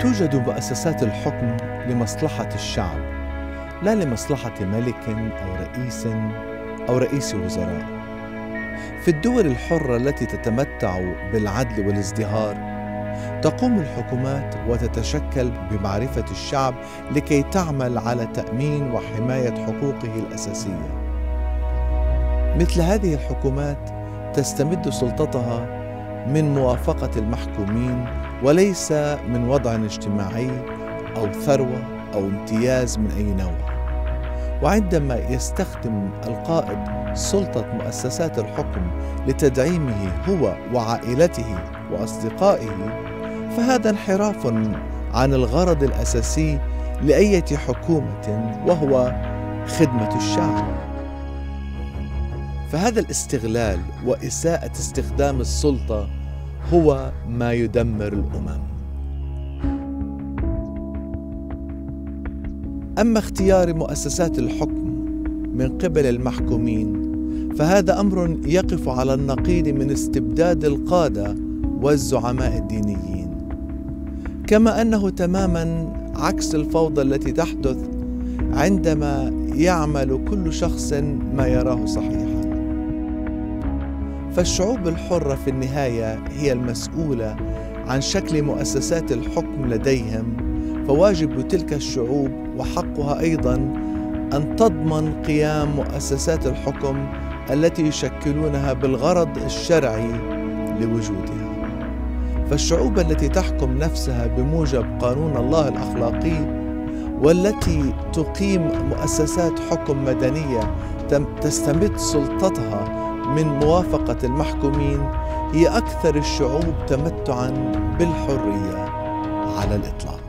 توجد مؤسسات الحكم لمصلحة الشعب لا لمصلحة ملك أو رئيس أو رئيس وزراء. في الدول الحرة التي تتمتع بالعدل والازدهار تقوم الحكومات وتتشكل بمعرفة الشعب لكي تعمل على تأمين وحماية حقوقه الأساسية. مثل هذه الحكومات تستمد سلطتها من موافقة المحكومين وليس من وضع اجتماعي أو ثروة أو امتياز من أي نوع. وعندما يستخدم القائد سلطة مؤسسات الحكم لتدعيمه هو وعائلته وأصدقائه فهذا انحراف عن الغرض الأساسي لأية حكومة وهو خدمة الشعب. فهذا الاستغلال وإساءة استخدام السلطة هو ما يدمر الأمم. أما اختيار مؤسسات الحكم من قبل المحكومين فهذا أمر يقف على النقيض من استبداد القادة والزعماء الدينيين. كما أنه تماما عكس الفوضى التي تحدث عندما يعمل كل شخص ما يراه صحيحا. فالشعوب الحرة في النهاية هي المسؤولة عن شكل مؤسسات الحكم لديهم فواجب تلك الشعوب وحقها أيضا أن تضمن قيام مؤسسات الحكم التي يشكلونها بالغرض الشرعي لوجودها. فالشعوب التي تحكم نفسها بموجب قانون الله الأخلاقي والتي تقيم مؤسسات حكم مدنية تستمد سلطتها من موافقة المحكومين هي أكثر الشعوب تمتعا بالحرية على الإطلاق.